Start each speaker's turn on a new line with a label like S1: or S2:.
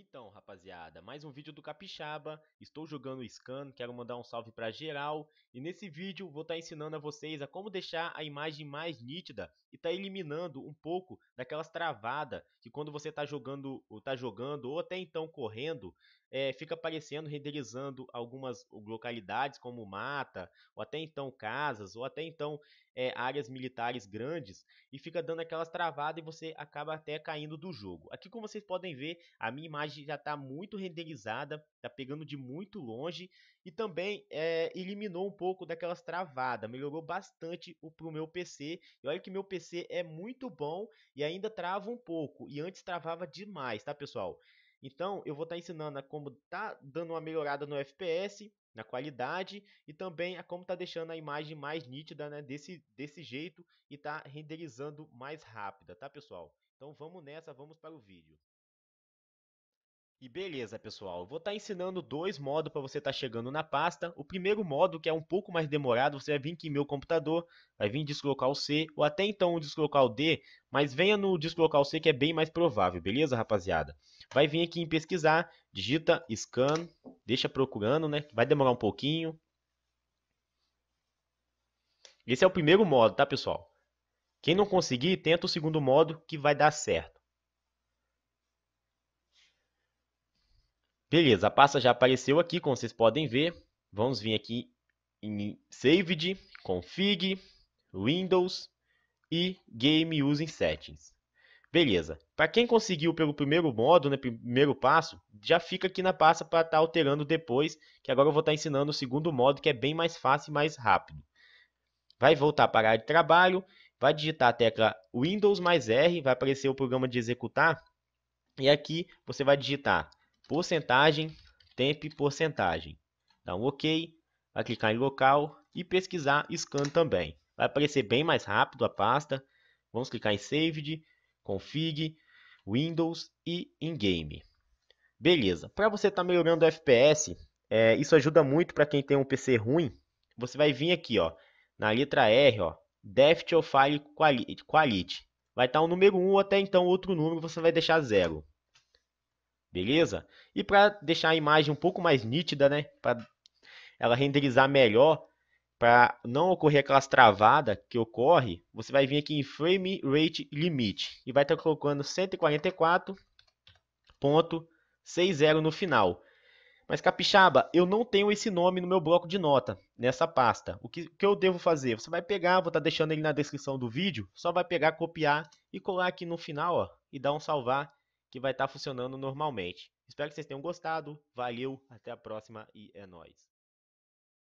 S1: Então, rapaziada, mais um vídeo do Capixaba. Estou jogando Scan, quero mandar um salve para geral. E nesse vídeo vou estar tá ensinando a vocês a como deixar a imagem mais nítida e tá eliminando um pouco daquelas travadas que quando você está jogando, ou tá jogando ou até então correndo, é, fica aparecendo, renderizando algumas localidades como mata, ou até então casas, ou até então é, áreas militares grandes, e fica dando aquelas travadas e você acaba até caindo do jogo. Aqui como vocês podem ver, a minha imagem já está muito renderizada, está pegando de muito longe, e também é, eliminou um pouco daquelas travadas, melhorou bastante para o meu PC, e olha que meu PC é muito bom e ainda trava um pouco, e antes travava demais, tá pessoal? Então, eu vou estar tá ensinando a como tá dando uma melhorada no FPS, na qualidade e também a como tá deixando a imagem mais nítida, né, desse desse jeito e tá renderizando mais rápida, tá, pessoal? Então, vamos nessa, vamos para o vídeo. E beleza, pessoal, vou estar tá ensinando dois modos para você estar tá chegando na pasta. O primeiro modo, que é um pouco mais demorado, você vai vir aqui em meu computador, vai vir deslocar o C, ou até então deslocar o D, mas venha no deslocar o C que é bem mais provável, beleza, rapaziada? Vai vir aqui em pesquisar, digita scan, deixa procurando, né? Vai demorar um pouquinho. Esse é o primeiro modo, tá, pessoal? Quem não conseguir, tenta o segundo modo que vai dar certo. Beleza, a pasta já apareceu aqui, como vocês podem ver. Vamos vir aqui em Saved, Config, Windows e Game Using Settings. Beleza. Para quem conseguiu pelo primeiro modo, né, primeiro passo, já fica aqui na pasta para estar tá alterando depois, que agora eu vou estar tá ensinando o segundo modo, que é bem mais fácil e mais rápido. Vai voltar para a área de trabalho, vai digitar a tecla Windows mais R, vai aparecer o programa de executar, e aqui você vai digitar porcentagem, temp porcentagem. Dá um OK, vai clicar em local e pesquisar scan também. Vai aparecer bem mais rápido a pasta. Vamos clicar em saved, config, Windows e in game. Beleza. Para você estar tá melhorando o FPS, é, isso ajuda muito para quem tem um PC ruim. Você vai vir aqui, ó, na letra R, ó, Deft of File Quality. Vai estar tá o número 1 ou até então outro número, você vai deixar zero beleza? E para deixar a imagem um pouco mais nítida, né, para ela renderizar melhor, para não ocorrer aquelas travadas que ocorre, você vai vir aqui em Frame Rate Limit e vai estar tá colocando 144.60 no final. Mas capixaba, eu não tenho esse nome no meu bloco de nota, nessa pasta. O que, que eu devo fazer? Você vai pegar, vou estar tá deixando ele na descrição do vídeo, só vai pegar, copiar e colar aqui no final ó, e dar um salvar que vai estar tá funcionando normalmente. Espero que vocês tenham gostado. Valeu, até a próxima e é nóis.